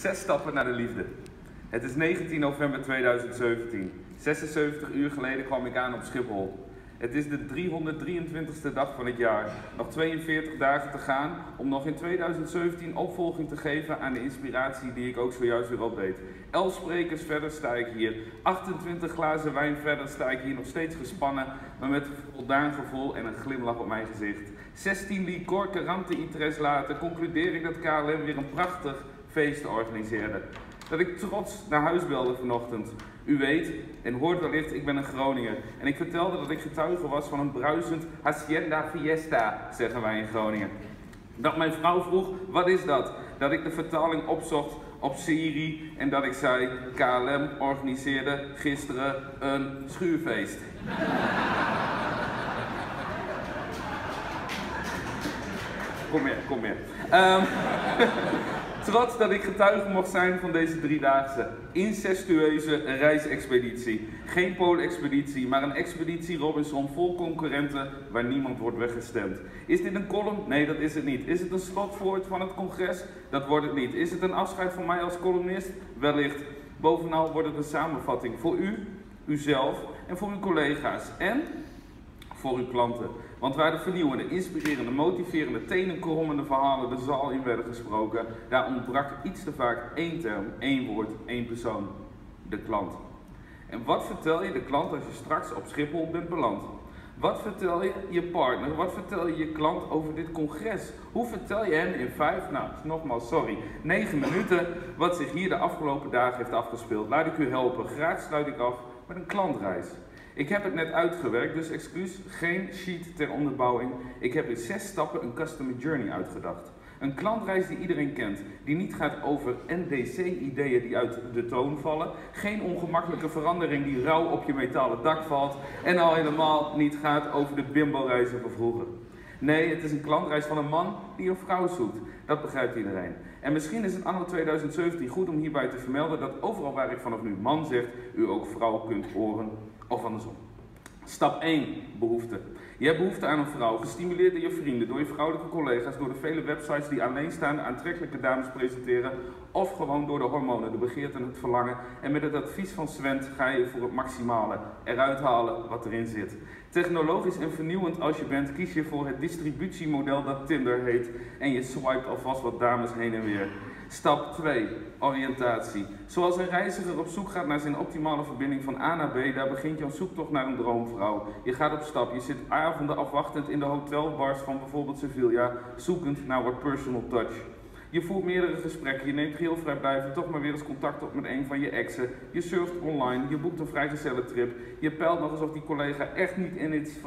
Zes stappen naar de liefde. Het is 19 november 2017. 76 uur geleden kwam ik aan op Schiphol. Het is de 323ste dag van het jaar. Nog 42 dagen te gaan om nog in 2017 opvolging te geven aan de inspiratie die ik ook zojuist weer opdeed. Elf sprekers verder sta ik hier. 28 glazen wijn verder sta ik hier nog steeds gespannen, maar met een voldaan gevoel en een glimlach op mijn gezicht. 16 liquor karante itres later concludeer ik dat KLM weer een prachtig feest organiseerde. Dat ik trots naar huis belde vanochtend. U weet en hoort wellicht, ik ben een Groninger. En ik vertelde dat ik getuige was van een bruisend Hacienda Fiesta, zeggen wij in Groningen. Dat mijn vrouw vroeg, wat is dat? Dat ik de vertaling opzocht op Siri en dat ik zei, KLM organiseerde gisteren een schuurfeest. Kom meer, kom meer. Um, Trots dat ik getuige mocht zijn van deze driedaagse incestueuze reisexpeditie. Geen poolexpeditie, maar een expeditie Robinson vol concurrenten waar niemand wordt weggestemd. Is dit een column? Nee, dat is het niet. Is het een slotwoord van het congres? Dat wordt het niet. Is het een afscheid van mij als columnist? Wellicht. Bovenal wordt het een samenvatting voor u, uzelf en voor uw collega's. En voor uw klanten. Want waar de vernieuwende, inspirerende, motiverende, tenenkrommende verhalen de zaal in werden gesproken, daar ontbrak iets te vaak één term, één woord, één persoon. De klant. En wat vertel je de klant als je straks op Schiphol bent beland? Wat vertel je je partner, wat vertel je je klant over dit congres? Hoe vertel je hem in vijf, nou nogmaals sorry, negen minuten wat zich hier de afgelopen dagen heeft afgespeeld? Laat ik u helpen. Graag sluit ik af met een klantreis. Ik heb het net uitgewerkt, dus excuus, geen sheet ter onderbouwing. Ik heb in zes stappen een customer journey uitgedacht. Een klantreis die iedereen kent, die niet gaat over NDC-ideeën die uit de toon vallen, geen ongemakkelijke verandering die rauw op je metalen dak valt en al helemaal niet gaat over de bimbo-reizen van vroeger. Nee, het is een klantreis van een man die een vrouw zoekt. Dat begrijpt iedereen. En misschien is het anno 2017 goed om hierbij te vermelden dat overal waar ik vanaf nu man zeg, u ook vrouw kunt horen of andersom. Stap 1, behoefte. Je hebt behoefte aan een vrouw, gestimuleerd door je vrienden, door je vrouwelijke collega's, door de vele websites die alleenstaande aantrekkelijke dames presenteren, of gewoon door de hormonen, de begeerte en het verlangen. En met het advies van Swent ga je voor het maximale eruit halen wat erin zit. Technologisch en vernieuwend als je bent, kies je voor het distributiemodel dat Tinder heet en je swipet alvast wat dames heen en weer. Stap 2. Oriëntatie. Zoals een reiziger op zoek gaat naar zijn optimale verbinding van A naar B, daar begint je een zoektocht naar een droomvrouw. Je gaat op stap, je zit avonden afwachtend in de hotelbars van bijvoorbeeld Sevilla, zoekend naar wat personal touch. Je voert meerdere gesprekken, je neemt heel vrijblijvend toch maar weer eens contact op met een van je exen. Je surft online, je boekt een vrijgezellentrip. Je peilt nog eens of die collega echt niet, in is,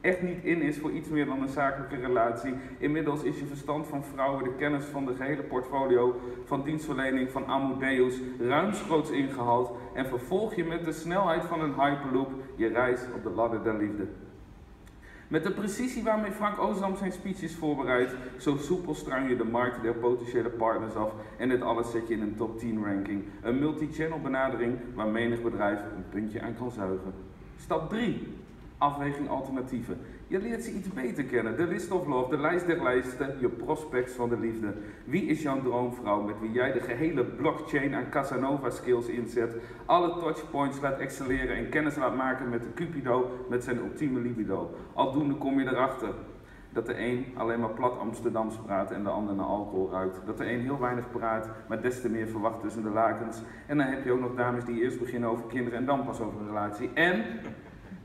echt niet in is voor iets meer dan een zakelijke relatie. Inmiddels is je verstand van vrouwen, de kennis van de gehele portfolio van dienstverlening van Amadeus ruimschoots ingehaald. En vervolg je met de snelheid van een hyperloop je reis op de ladder der liefde. Met de precisie waarmee Frank Oosdam zijn speeches voorbereidt, zo soepel struin je de markt der potentiële partners af en dit alles zet je in een top 10 ranking. Een multi-channel benadering waar menig bedrijf een puntje aan kan zuigen. Stap 3 afweging alternatieven. Je leert ze iets beter kennen. De list of love, de lijst der lijsten, je prospects van de liefde. Wie is jouw droomvrouw met wie jij de gehele blockchain aan Casanova skills inzet, alle touchpoints laat excelleren en kennis laat maken met de Cupido met zijn ultieme libido. Aldoende kom je erachter dat de een alleen maar plat Amsterdams praat en de ander naar alcohol ruikt. Dat de een heel weinig praat, maar des te meer verwacht tussen de lakens. En dan heb je ook nog dames die eerst beginnen over kinderen en dan pas over een relatie. En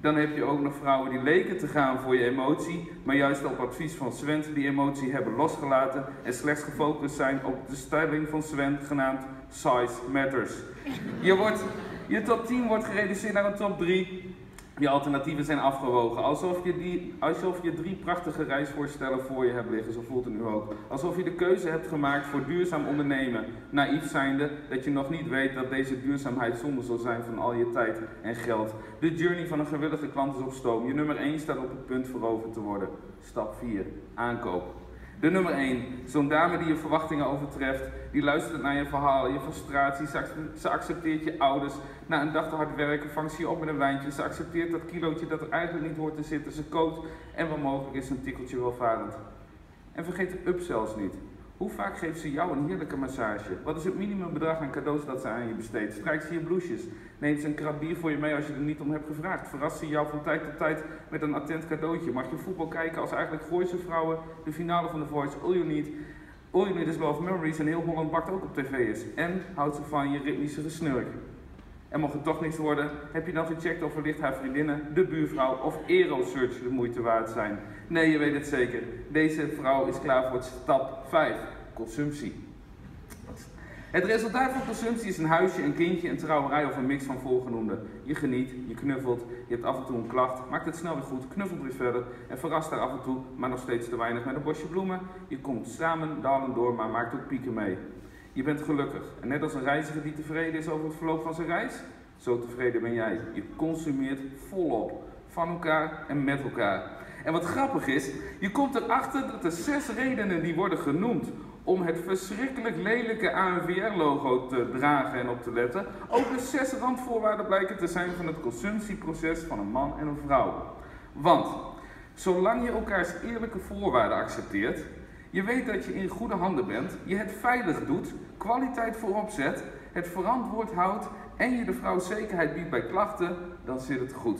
dan heb je ook nog vrouwen die leken te gaan voor je emotie, maar juist op advies van Sven die emotie hebben losgelaten en slechts gefocust zijn op de styling van Sven, genaamd Size Matters. Je, wordt, je top 10 wordt gereduceerd naar een top 3 je alternatieven zijn afgewogen. Alsof je, die, alsof je drie prachtige reisvoorstellen voor je hebt liggen, zo voelt het nu ook. Alsof je de keuze hebt gemaakt voor duurzaam ondernemen. Naïef zijnde dat je nog niet weet dat deze duurzaamheid zonde zal zijn van al je tijd en geld. De journey van een gewillige klant is op stoom. Je nummer 1 staat op het punt veroverd te worden. Stap 4. Aankoop. De nummer 1. Zo'n dame die je verwachtingen overtreft, die luistert naar je verhalen, je frustraties, ze accepteert je ouders. Na een dag te hard werken vangt ze je op met een wijntje. Ze accepteert dat kilootje dat er eigenlijk niet hoort te zitten. Ze kookt en wat mogelijk is een tikkeltje welvarend. En vergeet de upsells niet. Hoe vaak geeft ze jou een heerlijke massage? Wat is het minimumbedrag aan cadeaus dat ze aan je besteedt? Strijkt ze je bloesjes? Neemt ze een krat bier voor je mee als je er niet om hebt gevraagd? Verrast ze jou van tijd tot tijd met een attent cadeautje? Mag je voetbal kijken als eigenlijk Gooise vrouwen de finale van The Voice All You Need, All You Need Is Love Memories en heel Holland Bakt ook op tv is? En houdt ze van je ritmische gesnurk? En mocht het toch niks worden, heb je dan gecheckt of wellicht haar vriendinnen, de buurvrouw of Aerosearch de moeite waard zijn? Nee, je weet het zeker. Deze vrouw is klaar voor stap 5, consumptie. Het resultaat van consumptie is een huisje, een kindje, een trouwerij of een mix van voorgenoemde. Je geniet, je knuffelt, je hebt af en toe een klacht, maakt het snel weer goed, knuffelt weer verder en verrast haar af en toe, maar nog steeds te weinig met een bosje bloemen. Je komt samen dalen door, maar maakt ook pieken mee. Je bent gelukkig. En net als een reiziger die tevreden is over het verloop van zijn reis, zo tevreden ben jij. Je consumeert volop. Van elkaar en met elkaar. En wat grappig is, je komt erachter dat de zes redenen die worden genoemd om het verschrikkelijk lelijke ANVR-logo te dragen en op te letten, ook de zes randvoorwaarden blijken te zijn van het consumptieproces van een man en een vrouw. Want zolang je elkaars eerlijke voorwaarden accepteert, je weet dat je in goede handen bent, je het veilig doet, kwaliteit voorop zet, het verantwoord houdt en je de vrouw zekerheid biedt bij klachten, dan zit het goed.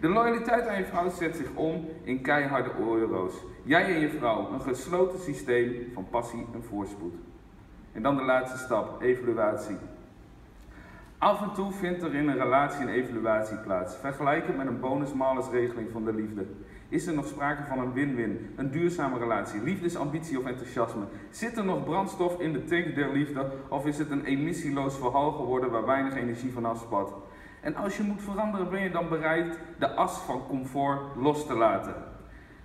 De loyaliteit aan je vrouw zet zich om in keiharde euro's. Jij en je vrouw, een gesloten systeem van passie en voorspoed. En dan de laatste stap, evaluatie. Af en toe vindt er in een relatie een evaluatie plaats. Vergelijk het met een bonus-malus-regeling van de liefde. Is er nog sprake van een win-win, een duurzame relatie, liefdesambitie of enthousiasme? Zit er nog brandstof in de tank der liefde of is het een emissieloos verhaal geworden waar weinig energie van afspat? En als je moet veranderen, ben je dan bereid de as van comfort los te laten?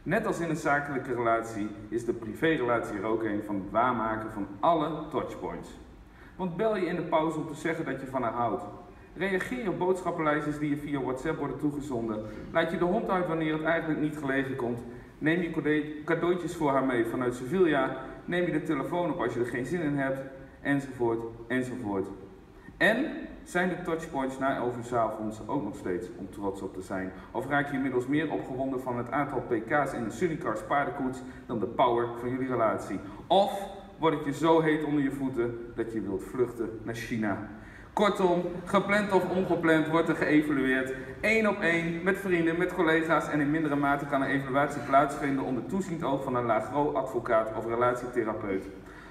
Net als in een zakelijke relatie is de privérelatie er ook een van het waarmaken van alle touchpoints. Want bel je in de pauze om te zeggen dat je van haar houdt. Reageer op boodschappenlijstjes die je via WhatsApp worden toegezonden. Laat je de hond uit wanneer het eigenlijk niet gelegen komt. Neem je cadeautjes voor haar mee vanuit Sevilla. Neem je de telefoon op als je er geen zin in hebt. Enzovoort, enzovoort. En zijn de touchpoints na 11 uur ook nog steeds om trots op te zijn? Of raak je inmiddels meer opgewonden van het aantal pk's in de Sunnycars paardenkoets dan de power van jullie relatie? Of wordt het je zo heet onder je voeten dat je wilt vluchten naar China? Kortom, gepland of ongepland wordt er geëvalueerd. Eén op één, met vrienden, met collega's en in mindere mate kan een evaluatie plaatsvinden onder toezicht oog van een lagro-advocaat of relatietherapeut.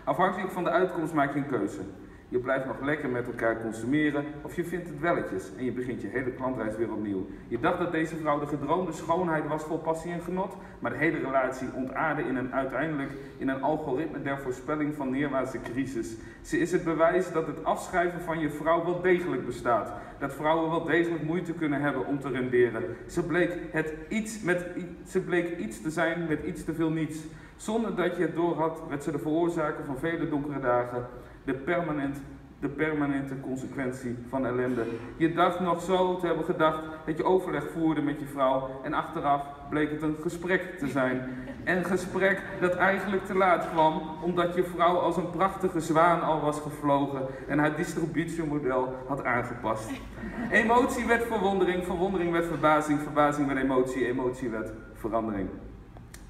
Afhankelijk van de uitkomst maak je een keuze. Je blijft nog lekker met elkaar consumeren of je vindt het welletjes en je begint je hele klantreis weer opnieuw. Je dacht dat deze vrouw de gedroomde schoonheid was vol passie en genot, maar de hele relatie ontaarde in een uiteindelijk in een algoritme der voorspelling van neerwaartse crisis. Ze is het bewijs dat het afschrijven van je vrouw wel degelijk bestaat. Dat vrouwen wel degelijk moeite kunnen hebben om te renderen. Ze bleek, het iets met, ze bleek iets te zijn met iets te veel niets. Zonder dat je het doorhad, werd ze de veroorzaker van vele donkere dagen de, permanent, de permanente consequentie van ellende. Je dacht nog zo te hebben gedacht dat je overleg voerde met je vrouw en achteraf bleek het een gesprek te zijn. Een gesprek dat eigenlijk te laat kwam omdat je vrouw als een prachtige zwaan al was gevlogen en haar distributiemodel had aangepast. Emotie werd verwondering, verwondering werd verbazing, verbazing werd emotie, emotie werd verandering.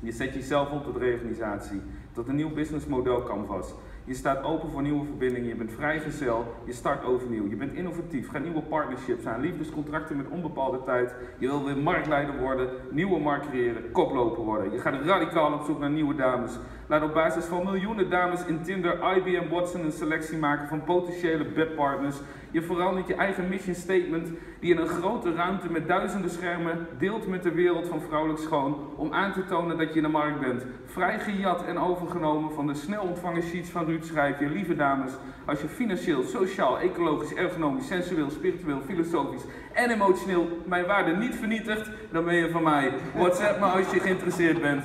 Je zet jezelf op tot reorganisatie, tot een nieuw businessmodel canvas. Je staat open voor nieuwe verbindingen, je bent vrijgezel, je start overnieuw, je bent innovatief, ga nieuwe partnerships aan, liefdescontracten met onbepaalde tijd, je wil weer marktleider worden, nieuwe markt creëren, koploper worden. Je gaat radicaal op zoek naar nieuwe dames. Laat op basis van miljoenen dames in Tinder, IBM Watson een selectie maken van potentiële bedpartners je verandert je eigen mission statement, die in een grote ruimte met duizenden schermen deelt met de wereld van vrouwelijk schoon, om aan te tonen dat je in de markt bent. Vrij gejat en overgenomen van de snel ontvangen sheets van Ruud schrijf je, lieve dames, als je financieel, sociaal, ecologisch, ergonomisch, sensueel, spiritueel, filosofisch en emotioneel mijn waarde niet vernietigt, dan ben je van mij. WhatsApp me als je geïnteresseerd bent.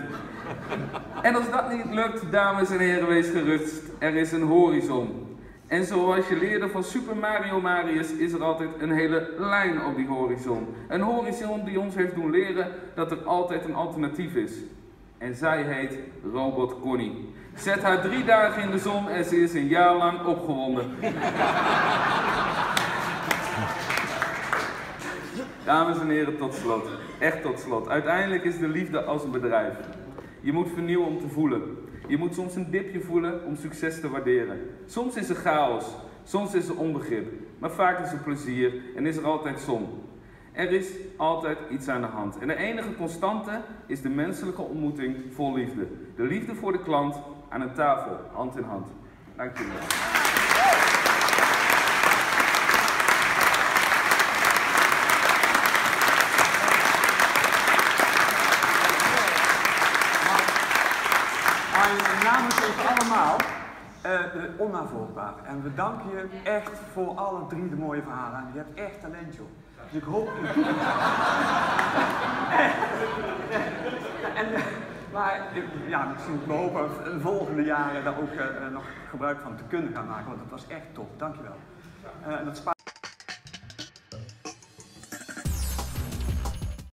En als dat niet lukt, dames en heren, wees gerust. Er is een horizon. En zoals je leerde van Super Mario Marius is er altijd een hele lijn op die horizon. Een horizon die ons heeft doen leren dat er altijd een alternatief is. En zij heet Robot Connie. Zet haar drie dagen in de zon en ze is een jaar lang opgewonden. Dames en heren, tot slot. Echt tot slot. Uiteindelijk is de liefde als een bedrijf. Je moet vernieuwen om te voelen. Je moet soms een dipje voelen om succes te waarderen. Soms is er chaos, soms is er onbegrip, maar vaak is er plezier en is er altijd zon. Er is altijd iets aan de hand. En de enige constante is de menselijke ontmoeting vol liefde. De liefde voor de klant aan een tafel, hand in hand. Dank jullie wel. Maar namens ons allemaal, uh, onnavolgbaar. En we danken je echt voor alle drie de mooie verhalen. Je hebt echt talent, joh. Dus ik hoop... en, maar ja, misschien we hopen de volgende jaren daar ook uh, nog gebruik van te kunnen gaan maken, want dat was echt top. Dankjewel. En dat